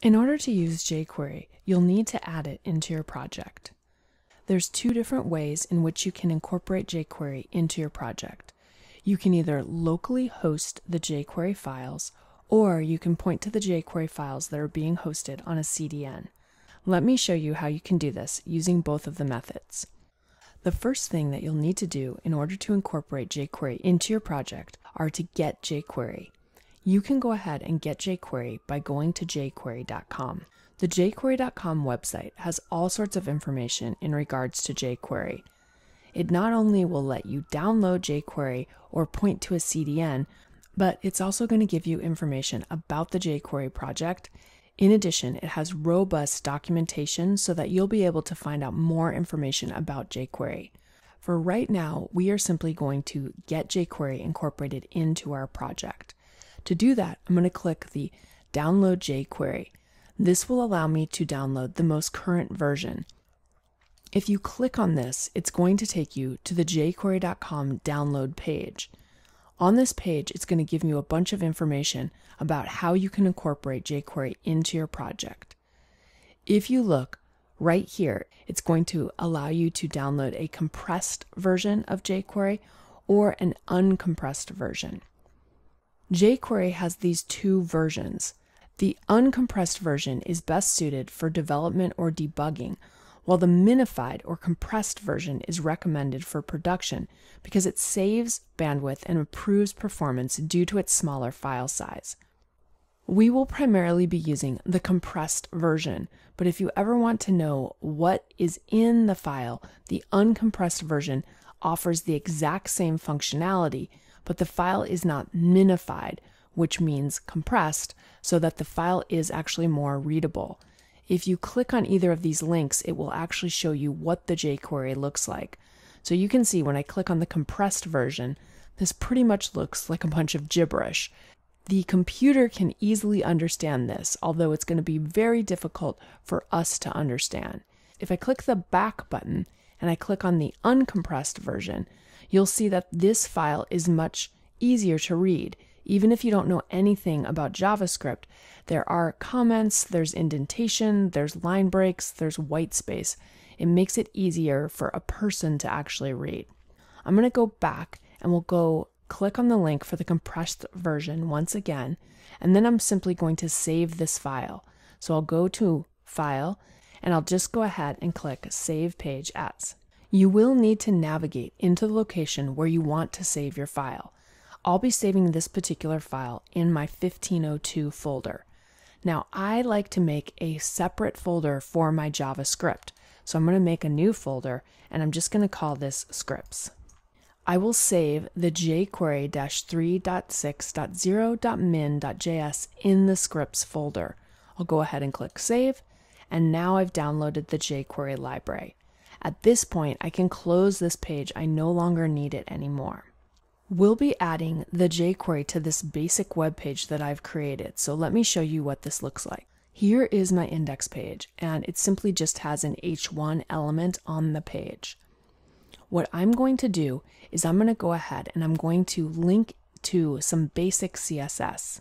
In order to use jQuery, you'll need to add it into your project. There's two different ways in which you can incorporate jQuery into your project. You can either locally host the jQuery files, or you can point to the jQuery files that are being hosted on a CDN. Let me show you how you can do this using both of the methods. The first thing that you'll need to do in order to incorporate jQuery into your project are to get jQuery. You can go ahead and get jQuery by going to jQuery.com. The jQuery.com website has all sorts of information in regards to jQuery. It not only will let you download jQuery or point to a CDN, but it's also going to give you information about the jQuery project. In addition, it has robust documentation so that you'll be able to find out more information about jQuery. For right now, we are simply going to get jQuery incorporated into our project. To do that, I'm going to click the Download jQuery. This will allow me to download the most current version. If you click on this, it's going to take you to the jQuery.com download page. On this page, it's going to give you a bunch of information about how you can incorporate jQuery into your project. If you look right here, it's going to allow you to download a compressed version of jQuery or an uncompressed version jQuery has these two versions. The uncompressed version is best suited for development or debugging, while the minified or compressed version is recommended for production because it saves bandwidth and improves performance due to its smaller file size. We will primarily be using the compressed version, but if you ever want to know what is in the file, the uncompressed version offers the exact same functionality but the file is not minified, which means compressed, so that the file is actually more readable. If you click on either of these links, it will actually show you what the jQuery looks like. So you can see when I click on the compressed version, this pretty much looks like a bunch of gibberish. The computer can easily understand this, although it's going to be very difficult for us to understand. If I click the back button and I click on the uncompressed version, you'll see that this file is much easier to read. Even if you don't know anything about JavaScript, there are comments, there's indentation, there's line breaks, there's white space. It makes it easier for a person to actually read. I'm going to go back and we'll go click on the link for the compressed version once again, and then I'm simply going to save this file. So I'll go to File, and I'll just go ahead and click Save Page As. You will need to navigate into the location where you want to save your file. I'll be saving this particular file in my 1502 folder. Now, I like to make a separate folder for my JavaScript. So I'm going to make a new folder and I'm just going to call this scripts. I will save the jQuery 3.6.0.min.js in the scripts folder. I'll go ahead and click save, and now I've downloaded the jQuery library. At this point, I can close this page. I no longer need it anymore. We'll be adding the jQuery to this basic web page that I've created. So let me show you what this looks like. Here is my index page, and it simply just has an H1 element on the page. What I'm going to do is I'm going to go ahead and I'm going to link to some basic CSS.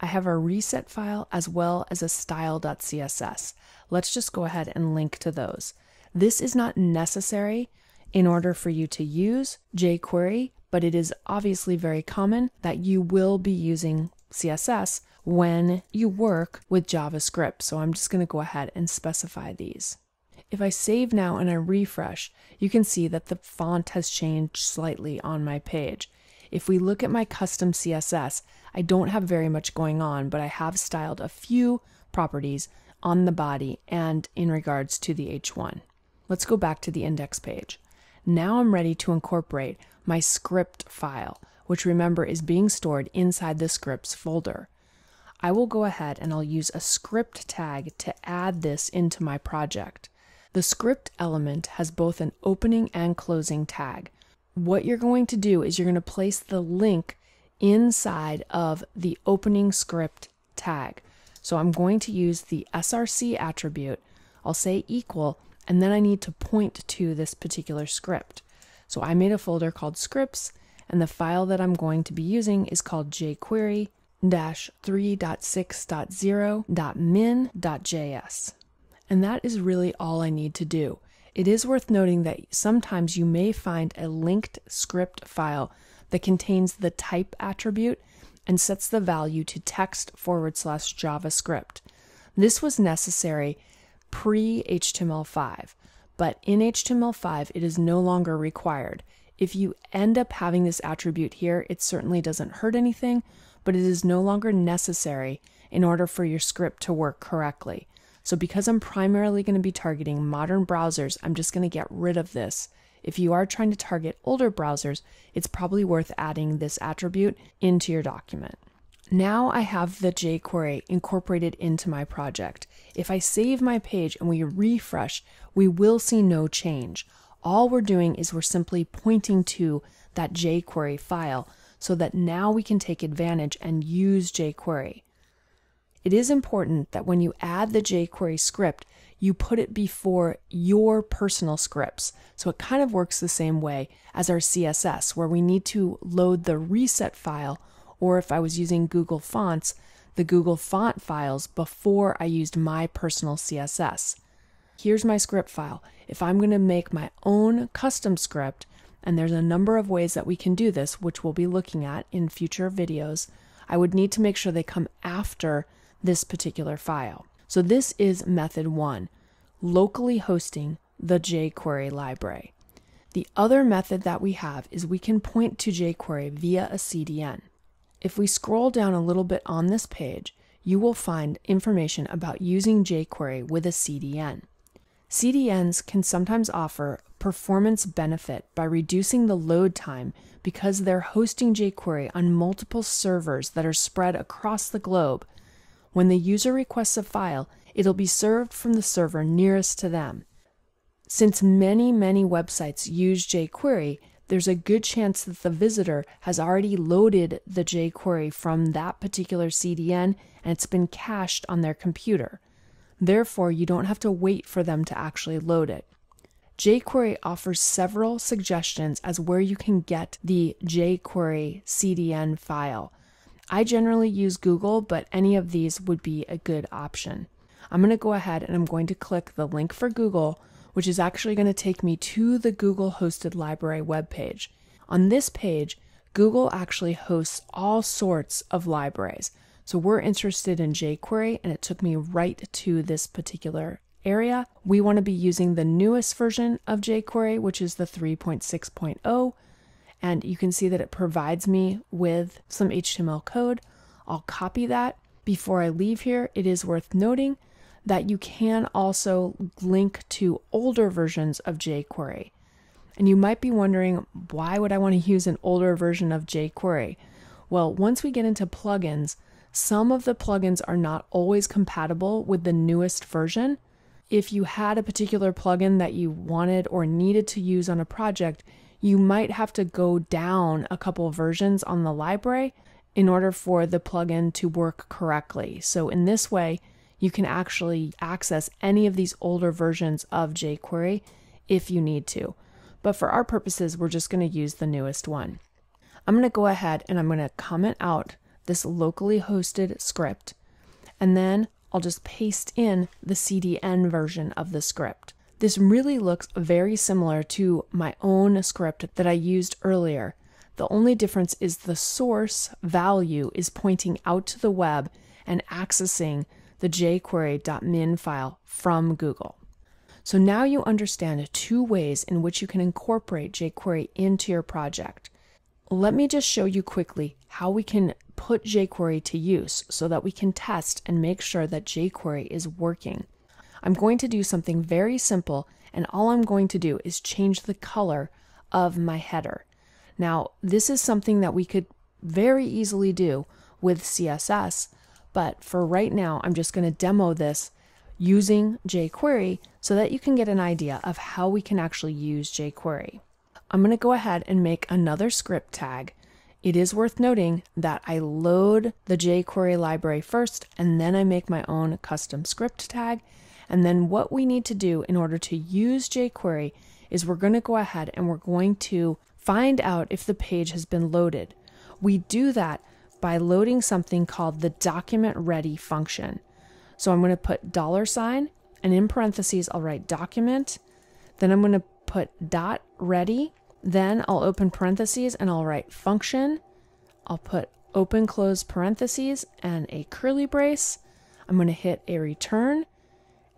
I have a reset file as well as a style.css. Let's just go ahead and link to those. This is not necessary in order for you to use jQuery, but it is obviously very common that you will be using CSS when you work with JavaScript. So I'm just going to go ahead and specify these. If I save now and I refresh, you can see that the font has changed slightly on my page. If we look at my custom CSS, I don't have very much going on, but I have styled a few properties on the body and in regards to the H1. Let's go back to the index page. Now I'm ready to incorporate my script file, which remember is being stored inside the scripts folder. I will go ahead and I'll use a script tag to add this into my project. The script element has both an opening and closing tag. What you're going to do is you're going to place the link inside of the opening script tag. So I'm going to use the src attribute. I'll say equal and then I need to point to this particular script. So I made a folder called scripts, and the file that I'm going to be using is called jQuery 3.6.0.min.js. And that is really all I need to do. It is worth noting that sometimes you may find a linked script file that contains the type attribute and sets the value to text forward slash JavaScript. This was necessary pre HTML5, but in HTML5 it is no longer required. If you end up having this attribute here, it certainly doesn't hurt anything, but it is no longer necessary in order for your script to work correctly. So because I'm primarily going to be targeting modern browsers, I'm just going to get rid of this. If you are trying to target older browsers, it's probably worth adding this attribute into your document. Now I have the jQuery incorporated into my project. If I save my page and we refresh, we will see no change. All we're doing is we're simply pointing to that jQuery file so that now we can take advantage and use jQuery. It is important that when you add the jQuery script, you put it before your personal scripts. So it kind of works the same way as our CSS, where we need to load the reset file, or if I was using Google Fonts, the Google font files before I used my personal CSS. Here's my script file. If I'm going to make my own custom script, and there's a number of ways that we can do this, which we'll be looking at in future videos, I would need to make sure they come after this particular file. So this is method one, locally hosting the jQuery library. The other method that we have is we can point to jQuery via a CDN. If we scroll down a little bit on this page, you will find information about using jQuery with a CDN. CDNs can sometimes offer performance benefit by reducing the load time because they're hosting jQuery on multiple servers that are spread across the globe when the user requests a file, it'll be served from the server nearest to them. Since many, many websites use jQuery, there's a good chance that the visitor has already loaded the jQuery from that particular CDN and it's been cached on their computer. Therefore, you don't have to wait for them to actually load it. jQuery offers several suggestions as where you can get the jQuery CDN file. I generally use Google, but any of these would be a good option. I'm going to go ahead and I'm going to click the link for Google, which is actually going to take me to the Google hosted library webpage. On this page, Google actually hosts all sorts of libraries. So we're interested in jQuery, and it took me right to this particular area. We want to be using the newest version of jQuery, which is the 3.6.0 and you can see that it provides me with some HTML code. I'll copy that. Before I leave here, it is worth noting that you can also link to older versions of jQuery. And you might be wondering, why would I want to use an older version of jQuery? Well, once we get into plugins, some of the plugins are not always compatible with the newest version. If you had a particular plugin that you wanted or needed to use on a project, you might have to go down a couple versions on the library in order for the plugin to work correctly. So, in this way, you can actually access any of these older versions of jQuery if you need to. But for our purposes, we're just going to use the newest one. I'm going to go ahead and I'm going to comment out this locally hosted script, and then I'll just paste in the CDN version of the script. This really looks very similar to my own script that I used earlier. The only difference is the source value is pointing out to the web and accessing the jQuery.min file from Google. So now you understand two ways in which you can incorporate jQuery into your project. Let me just show you quickly how we can put jQuery to use so that we can test and make sure that jQuery is working. I'm going to do something very simple, and all I'm going to do is change the color of my header. Now, this is something that we could very easily do with CSS, but for right now, I'm just going to demo this using jQuery so that you can get an idea of how we can actually use jQuery. I'm going to go ahead and make another script tag. It is worth noting that I load the jQuery library first and then I make my own custom script tag and then what we need to do in order to use jQuery is we're going to go ahead and we're going to find out if the page has been loaded. We do that by loading something called the document ready function. So I'm going to put dollar sign and in parentheses I'll write document. Then I'm going to put dot ready. Then I'll open parentheses and I'll write function. I'll put open close parentheses and a curly brace. I'm going to hit a return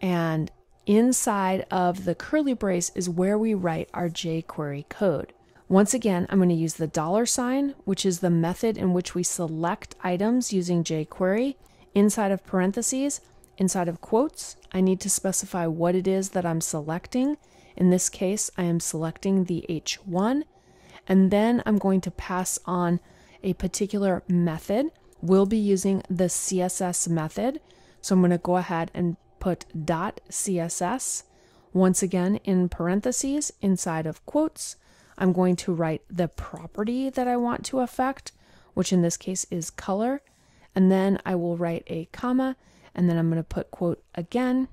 and inside of the curly brace is where we write our jQuery code. Once again, I'm going to use the dollar sign, which is the method in which we select items using jQuery. Inside of parentheses, inside of quotes, I need to specify what it is that I'm selecting. In this case, I am selecting the H1, and then I'm going to pass on a particular method. We'll be using the CSS method. So I'm going to go ahead and put dot CSS. Once again, in parentheses, inside of quotes, I'm going to write the property that I want to affect, which in this case is color. And then I will write a comma, and then I'm going to put quote again.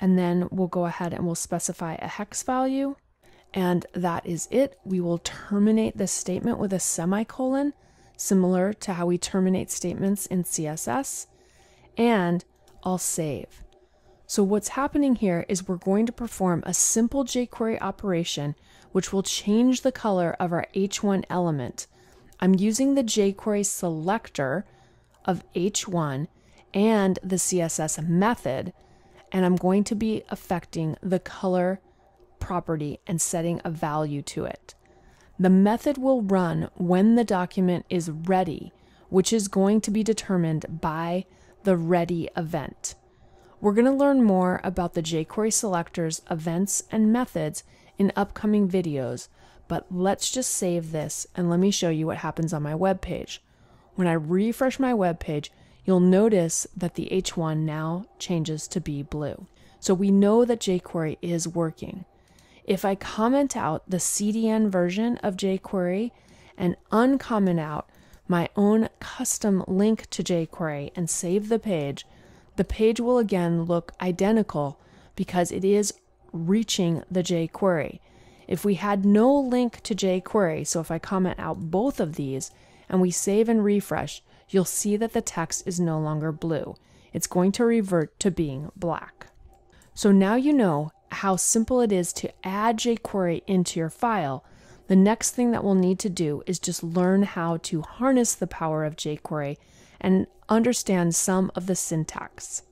And then we'll go ahead and we'll specify a hex value. And that is it. We will terminate this statement with a semicolon, similar to how we terminate statements in CSS. And I'll save. So what's happening here is we're going to perform a simple jQuery operation which will change the color of our H1 element. I'm using the jQuery selector of H1 and the CSS method, and I'm going to be affecting the color property and setting a value to it. The method will run when the document is ready, which is going to be determined by the ready event. We're going to learn more about the jQuery selectors, events, and methods in upcoming videos, but let's just save this and let me show you what happens on my web page. When I refresh my web page, you'll notice that the H1 now changes to be blue. So we know that jQuery is working. If I comment out the CDN version of jQuery and uncomment out my own custom link to jQuery and save the page, the page will again look identical because it is reaching the jQuery. If we had no link to jQuery, so if I comment out both of these and we save and refresh, you'll see that the text is no longer blue. It's going to revert to being black. So now you know how simple it is to add jQuery into your file. The next thing that we'll need to do is just learn how to harness the power of jQuery and understand some of the syntax.